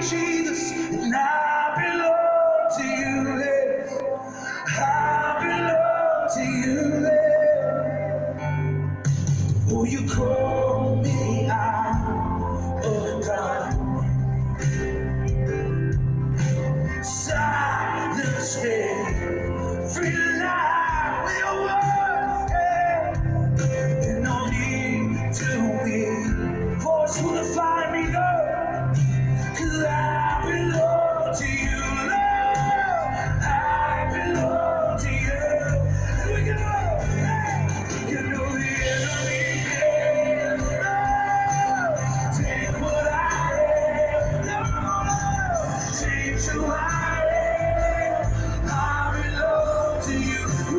Jesus, and I belong to you. Yes. I belong to you. Yes. Oh, you call me out of God. Silence me. Free I am. I'm love to you.